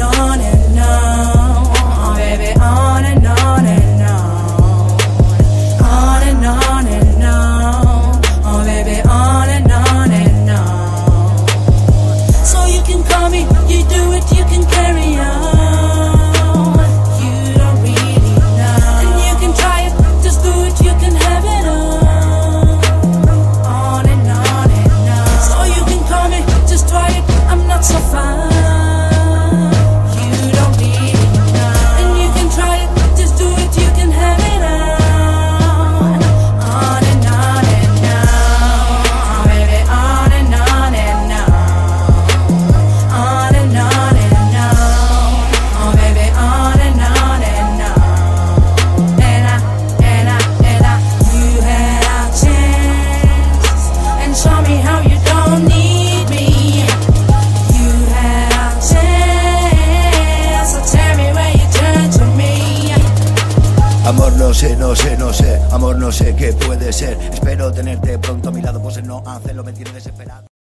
on and on, baby, on and on and on, on and on and on, oh baby, on and on and on. So you can call me, you do it, you can carry on. Amor no sé, no sé, no sé, amor no sé qué puede ser. Espero tenerte pronto a mi lado, pues no hacerlo me tiene desesperado.